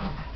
Okay.